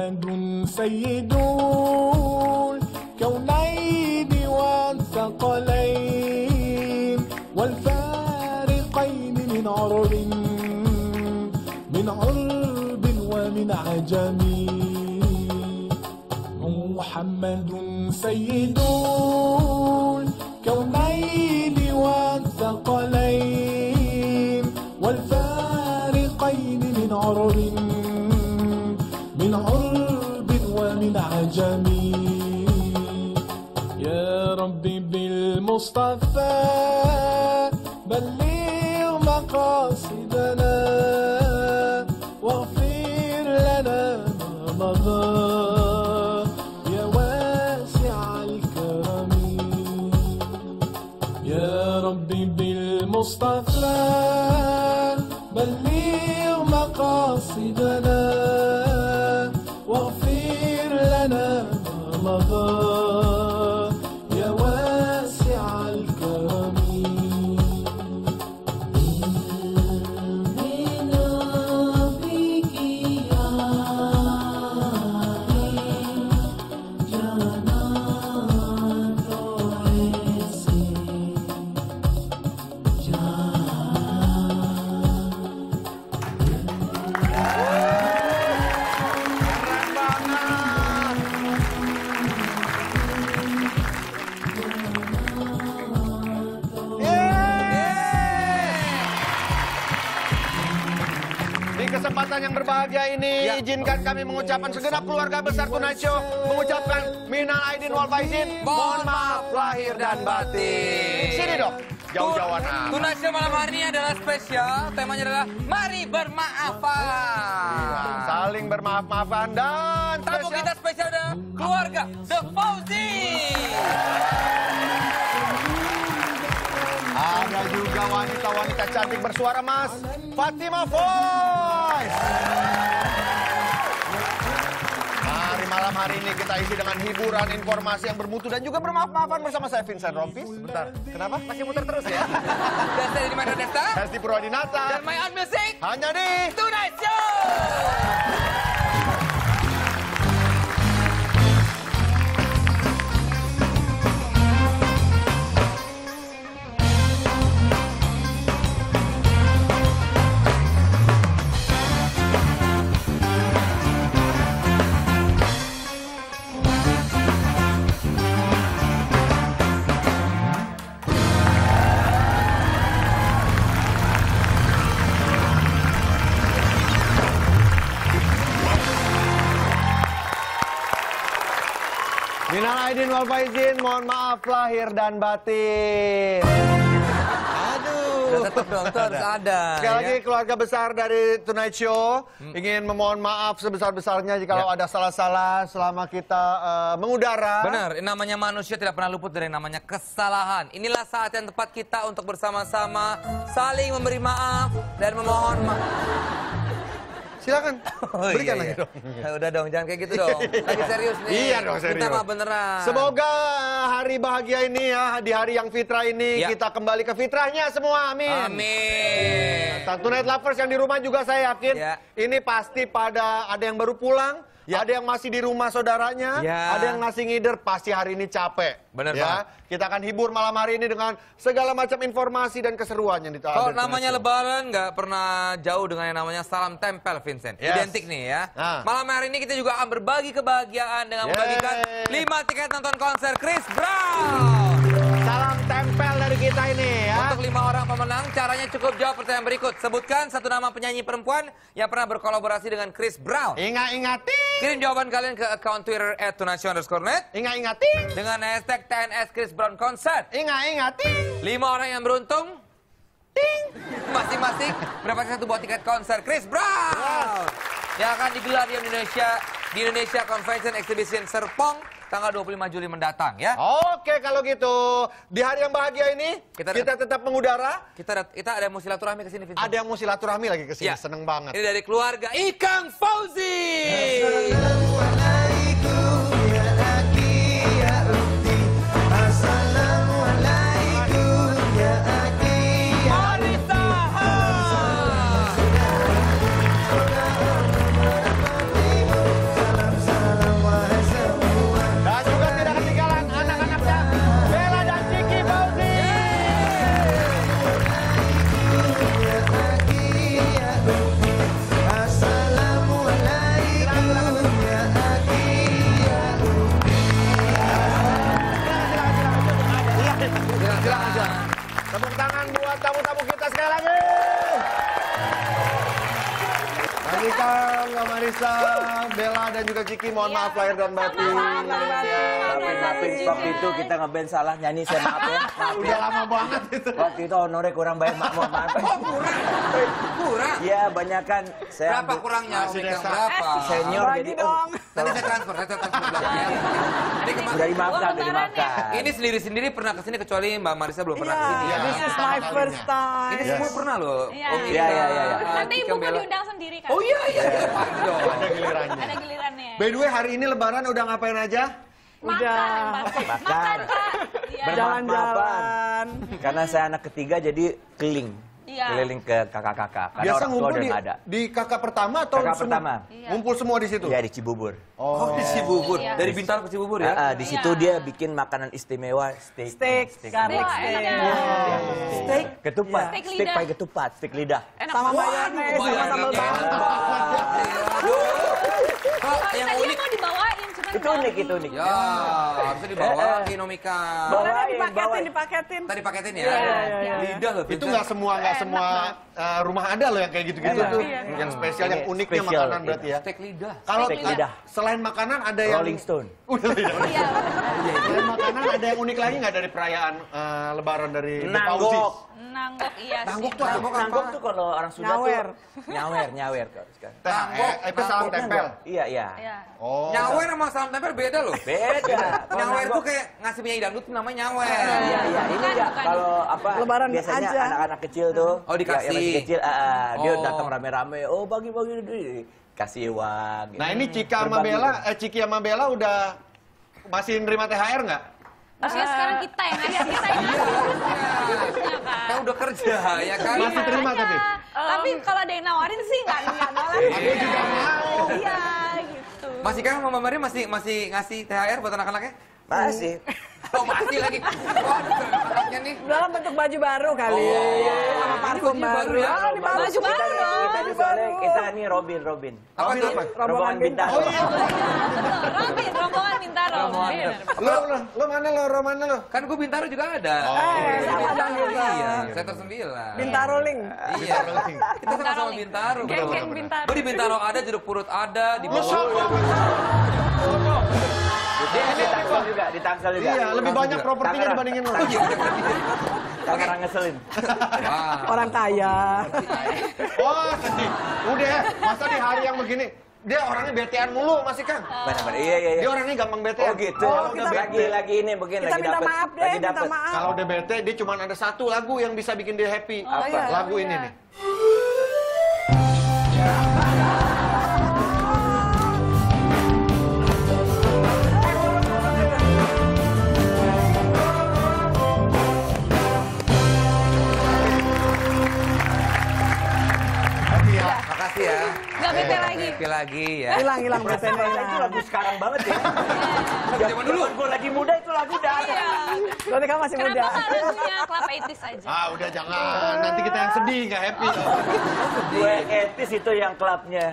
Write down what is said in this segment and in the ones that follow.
محمد سيد الكونين والثقلين والفارقين من عرب من عرب ومن عجم. محمد سيد بالمصطفى بلغ مقاصدنا واغفر لنا ما مضى. يا واسع الكرم يا ربي بالمصطفى kesempatan yang berbahagia ini, izinkan kami mengucapkan segenap keluarga besar Show mengucapkan minal aidin wal faizin, mohon maaf lahir dan batin. Sini dong, jauh-jauhan amat. Tunasnya malam hari ini adalah spesial. Temanya adalah Mari Bermaafan. Saling bermaaf-maafan dan Tamu kita spesial adalah keluarga The Fauzi. Wanita-wanita cantik bersuara mas, Fatima Voice. Mari malam hari ini kita isi dengan hiburan, informasi yang bermutu dan juga bermaaf-maafan bersama saya Vincent Rompis. Bentar, kenapa? Masih muter terus ya? Dan saya di Mana Desta. Hesti Purwadinata. Dan My Own Music. Hanya di Tonight Show. Aidin wal Faizin, mohon maaf lahir dan batin. Udah tetap dong, itu harus ada. Sekali lagi ya. keluarga besar dari Tonight Show ingin memohon maaf sebesar-besarnya jika Ya. ada salah-salah selama kita eh, mengudara. Benar, ini namanya manusia tidak pernah luput dari namanya kesalahan. Inilah saat yang tepat kita untuk bersama-sama saling memberi maaf dan memohon maaf. Silakan. Oh, Berikan iya, lagi iya. dong. Udah dong, jangan kayak gitu dong. Lagi serius nih. Iya dong serius. Kita mah beneran. Semoga hari bahagia ini ya di hari yang fitrah ini Ya. kita kembali ke fitrahnya semua. Amin. Amin. Satu Night Lovers yang di rumah juga saya yakin Ya. ini pasti pada ada yang baru pulang, Ya. ada yang masih di rumah saudaranya, Ya. ada yang masih ngider pasti hari ini capek. Bener ya. banget. Kita akan hibur malam hari ini dengan segala macam informasi dan keseruan yang kita Kalau namanya lebaran nggak pernah jauh dengan yang namanya salam tempel Vincent. Yes. Identik nih ya. Nah. Malam hari ini kita juga akan berbagi kebahagiaan dengan Yeay. membagikan 5 tiket nonton konser Chris Brown. Salam tempel dari kita ini pemenang, caranya cukup jawab pertanyaan berikut. Sebutkan satu nama penyanyi perempuan yang pernah berkolaborasi dengan Chris Brown. Ingat-ingatin. Kirim jawaban kalian ke account Twitter at @tunasio_net Ingat-ingatin. dengan hashtag TNS Chris Brown Concert. Ingat-ingatin. Lima orang yang beruntung, ting, masing-masing mendapatkan satu buah tiket konser Chris Brown yang akan digelar di Indonesia di Indonesia Convention Exhibition Serpong tanggal 25 Juli mendatang ya. Oke kalau gitu di hari yang bahagia ini Kita- kita, tetap mengudara. Kita ada- kita ada mau silaturahmi ke sini Vincent. Ada yang mau silaturahmi lagi ke sini, Ya. seneng banget. Ini dari keluarga Ikang Fauzi. silakan, silahkan, silakan. Tepuk tangan buat tamu-tamu kita sekali lagi. Anita, Mbak Marisa, Bella dan juga Ciki. mohon maaf lahir dan batin. Tapi maafin itu kita ngeband salah nyanyi saya maaf ya. Udah ya. lama banget itu. Waktu itu honornya kurang banyak maaf-maaf. Oh, kurang. Kurang. Iya, banyak kan. Saya berapa kurangnya? Berapa? Senior jadi dong. Tadi saya transfer, saya transfer. Ini kemarin. udah dimaafkan. Ini sendiri-sendiri pernah ke sini kecuali Mbak Marisa belum pernah ke sini ya. This is my first time. Ini semua pernah loh. Iya. Om Iya, iya, iya, iya. Nanti ibu mau Bella. diundang sendiri kan? Oh iya, iya. iya. Ada gilirannya. Ada gilirannya. By the way, hari ini lebaran udah ngapain aja? Makan, Udah. pasti. Makan. Makan. Iya. Jalan-jalan. Karena saya anak ketiga jadi keliling. Iya. Keliling ke kakak-kakak. Biasa ngumpul di, ada. di kakak pertama atau Kakak semua? pertama. Iya. Ngumpul semua di situ? Iya, di Cibubur. Oh, di Cibubur. Iya. Dari Bintaro ke Cibubur ya? Ah, di situ dia bikin makanan istimewa steak. Steak, garlic Wah, steak. enak Iya, Steak. Ketupat. Steak Steak pakai ketupat, steak lidah. Enak Sama mayones, sama sambal bawang. Kok yang unik? mau dibawain, cuman Itu unik, itu unik. Ya, harusnya dibawain Omika. Bawa. Karena Bawain, dipaketin, bawain. dipaketin. Tadi paketin ya? Iya, iya, iya. Lidah loh. Itu nggak semua nggak semua uh, rumah ada loh yang kayak gitu-gitu tuh. Yang spesial, yang uniknya makanan berarti ya. Steak lidah. Kalau selain makanan ada yang Rolling Stone. Udah lidah. Iya. Selain makanan ada yang unik lagi nggak dari perayaan Lebaran dari Nanggok. Nanggok, iya Nanggok sih. tuh apa? Nanggok, nanggok tuh kalau orang Sunda Nyawer. tuh nyawer, nyawer kalau sekarang. Teh, eh, itu salam tempel. Iya, iya. Iya. Oh. Nyawer sama salam tempel beda loh. Beda. Nyawer nanggok- tuh kayak ngasih penyanyi dangdut tuh namanya nyawer. Iya, iya. Ini enggak bukan. kalau apa Lebaran biasanya aja. anak-anak kecil tuh. Oh, dikasih. ya, yang masih kecil, ah, ah, dia Oh. datang rame-rame. Oh, bagi-bagi duit. Kasih uang. gitu. Nah ini Cika sama Bella, eh Ciki sama Bella udah masih nerima THR nggak? Maksudnya sekarang kita yang ngasih, kita yang ngasih. Harusnya kan. Kan udah kerja ya kan? Masih terima tapi? Tapi kalau ada yang nawarin sih nggak nggak nolak. Aku juga mau. Iya, gitu. Masih kan Mama Mari masih masih ngasih THR buat anak-anaknya? Masih. Oh masih lagi. Anak-anaknya nih. Dalam bentuk baju baru kali. Oh. Sama parfum baru. ya? Baju Kita baru dong. Kita soalnya kita nih Robin, Robin. Apa Robin apa? Rombongan bintaro. Oh iya. Robin, rombongan Bintaro. Bener. Lo, lo, lo mana lo, lo mana lo? Kan gue Bintaro juga ada. Eh, sama dong kita. Iya, sektor 9. Bintaro Link. Iya. Kita sama-sama Bintaro. Geng-geng Bintaro. Gue di Bintaro ada, jeruk purut ada, di siapa? Dia di Tangsel juga, di Tangsel juga. Iya, lebih banyak propertinya dibandingin lo. Tangerang ngeselin. Wah. Orang kaya. Wah, sedih. Udah, masa di hari yang begini, dia orangnya betean mulu masih kan? Benar-benar. Iya, iya, iya. Dia orangnya gampang betean. Oh gitu. Kalau kita udah lagi bete, lagi ini begini Kita lagi minta dapet. maaf deh, lagi minta maaf. kalau udah bete, dia cuma ada satu lagu yang bisa bikin dia happy. Apa? iya. Lagu ini nih. Nggak bete lagi. Happy lagi ya. Hilang, hilang betennya. Itu lagu sekarang banget ya. Zaman dulu. Gue lagi muda itu lagu udah ada. Iya. Berarti kamu masih muda. Kenapa lagunya Club 80s aja? Ah, udah jangan. Nanti kita yang sedih, nggak happy. Gue etis itu yang klubnya.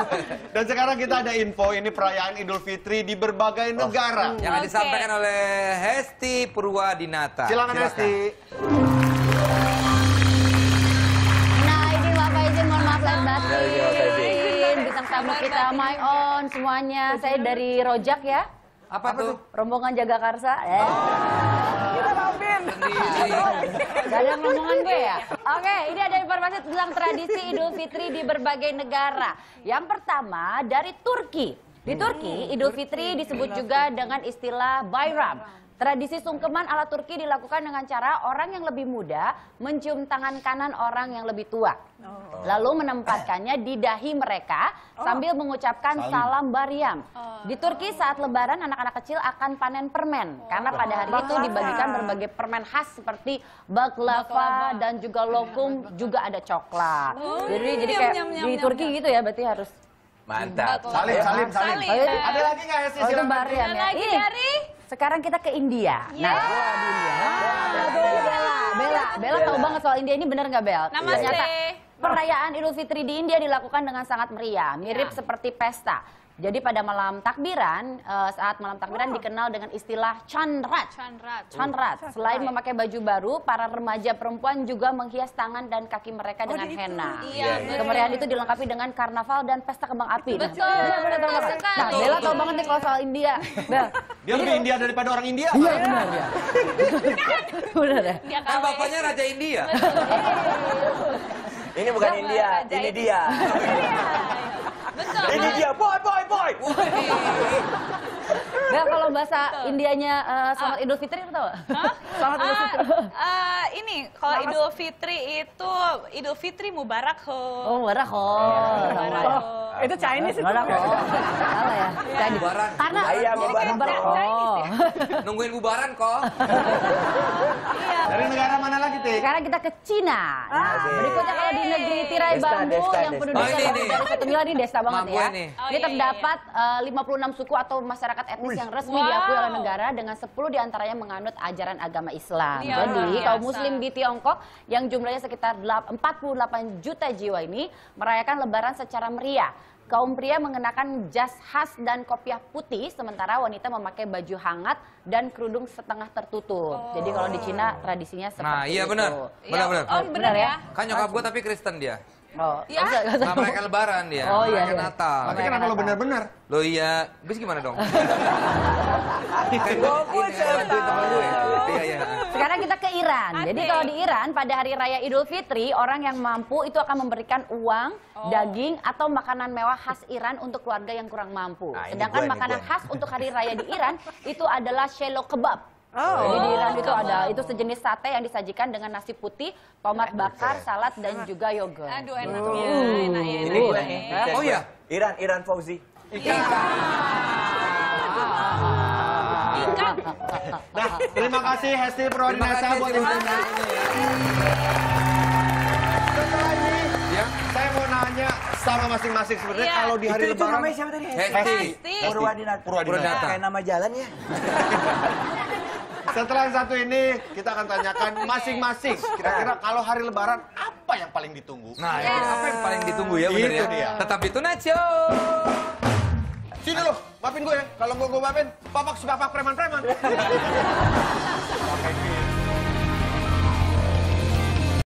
Dan sekarang kita ada info, ini perayaan Idul Fitri di berbagai negara. Yang disampaikan oleh Hesti Purwadinata. Silakan Esti. Kita My On semuanya. Saya dari Rojak ya. Apa tuh? Rombongan Jagakarsa. Eh. Kita Robin. Gak ada rombongan gue ya? Oke, ini ada informasi tentang tradisi Idul Fitri di berbagai negara. Yang pertama dari Turki. Di Turki, Idul Fitri disebut juga dengan istilah Bayram. Tradisi sungkeman ala Turki dilakukan dengan cara orang yang lebih muda mencium tangan kanan orang yang lebih tua. Lalu menempatkannya di dahi mereka sambil mengucapkan salam Baryam. Di Turki saat lebaran anak-anak kecil akan panen permen karena pada hari itu dibagikan berbagai permen khas seperti baklava dan juga lokum juga ada coklat. Jadi jadi nyam, kayak nyam, nyam, di nyam, Turki gitu ya berarti harus. Mantap. Salim, salim, salim. Salim. Oh, Ada lagi nggak Esti? Oh itu Dan ya. lagi Ini, dari sekarang kita ke India. Nah, Bella, Bella, Bella tahu banget soal India ini bener nggak Bel? Namaste. Ternyata perayaan Idul Fitri di India dilakukan dengan sangat meriah, mirip seperti pesta. Jadi pada malam takbiran, eh, saat malam takbiran dikenal dengan istilah Chandrat. Chandrat. Chandrat. Selain memakai baju baru, para remaja perempuan juga menghias tangan dan kaki mereka dengan henna. Iya. Kemeriahan itu dilengkapi dengan karnaval dan pesta kembang api. Nah, Betul, benar, benar, benar. Nah, Bella tahu banget nih kalau soal India. Nah, Dia lebih India daripada orang India. iya benar ya. benar ya. Dia Kan bapaknya Raja India. Ini bukan India, ini dia. Betul. Ini dia, boy, boy, boy. Nah, kalau bahasa Indianya eh, selamat Idul Fitri lu tahu? nggak? Selamat Idul Ah, Fitri. eh, ini kalau Idul Fitri itu Idul Fitri Mubarak ho. Oh, marah kok. Mubarak Sama. ho. Itu Chinese itu. Marah kok. Salah ya. Jadi Bubaran. karena Ayam, bubaran Bubaran kok. kok. Nungguin bubaran kok. Dari negara mana lagi, Tik? Sekarang kita ke Cina. Nah, Asik. berikutnya kalau di negeri tirai Desta, bambu desta, yang penduduknya Oh, ini, lebih ini. dari satu miliar ini desa banget Mampu ya. ini. Oh, Ini iya, terdapat eh, 56 suku atau masyarakat etnis yang resmi Wow. diakui oleh negara dengan 10 di antaranya menganut ajaran agama Islam. Iya, Jadi luar kaum biasa. muslim di Tiongkok yang jumlahnya sekitar 48 juta jiwa ini merayakan lebaran secara meriah. Kaum pria mengenakan jas khas dan kopiah putih, sementara wanita memakai baju hangat dan kerudung setengah tertutup. Jadi kalau di Cina tradisinya seperti Nah, iya itu. benar. Iya. Benar-benar. Oh, benar ya. Kan nyokap gue tapi Kristen dia. Oh, Ya. Nggak merayakan lebaran dia. Oh, iya, Merayakan iya. Natal. Tapi kenapa lo benar-benar? Lo iya, bis gimana dong? Bantuin temen gue. Iya, iya. Sekarang kita ke Iran. Jadi Oke. kalau di Iran pada hari raya Idul Fitri, orang yang mampu itu akan memberikan uang, daging atau makanan mewah khas Iran untuk keluarga yang kurang mampu. Nah, Sedangkan nih, makanan khas untuk hari raya di Iran itu adalah shelo kebab. Oh. Jadi di Iran itu ada itu sejenis sate yang disajikan dengan nasi putih, tomat bakar, salad dan juga yogurt. Aduh enak ya, enak ya. Enak gue ya. Oh iya. Iran, Iran Fauzi. Ikan. Nah, terima kasih Hesti kasih, buat ini. Setelah ini, Ya. saya mau nanya sama masing-masing sebenarnya Iya. kalau di hari Itu, itu lebaran namanya siapa tadi? Hesti. Pasti. Purwadinata. Purwadinata. Kayak nama jalan ya. Setelah yang satu ini kita akan tanyakan masing-masing kira-kira kalau hari lebaran apa yang paling ditunggu? Nah, itu apa yang paling ditunggu ya bener Itu ya? dia. Tetap Tonight Show. Sini loh, maafin gue ya. Kalau gue gue maafin, papak si papak preman-preman.